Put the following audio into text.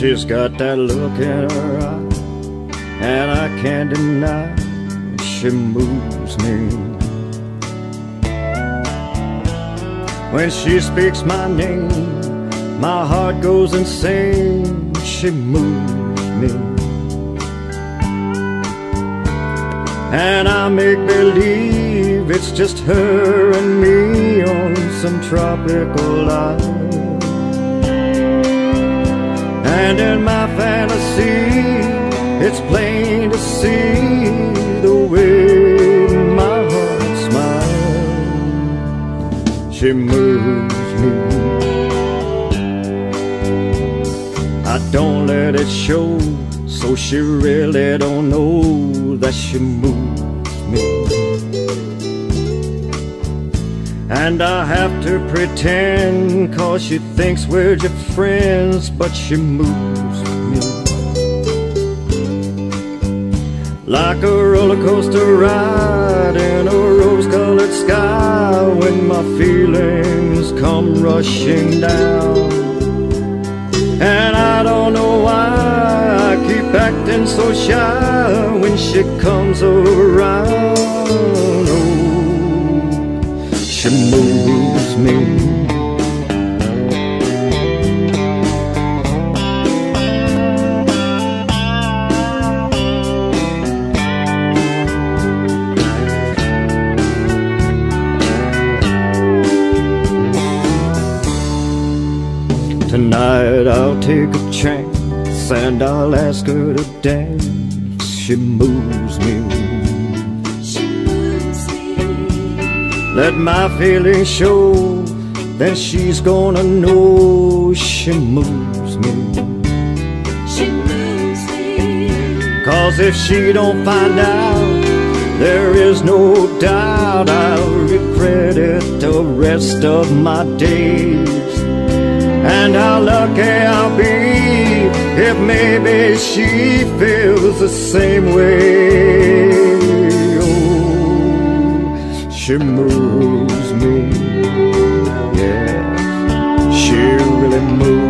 She's got that look in her eye, and I can't deny she moves me. When she speaks my name, my heart goes insane. She moves me. And I make believe it's just her and me on some tropical island. And in my fantasy, it's plain to see the way my heart smiles. She moves me. I don't let it show, so she really don't know that she moves me. And I have to pretend cause she thinks we're just friends But she moves me. Like a roller coaster ride in a rose-colored sky When my feelings come rushing down. And I don't know why I keep acting so shy When she comes around she moves me. Tonight I'll take a chance and I'll ask her to dance. She moves me. Let my feelings show, then she's gonna know she moves me. She moves me. Cause if she don't find out, there is no doubt I'll regret it the rest of my days. And how lucky I'll be if maybe she feels the same way. she moves me. Yeah, she really moves.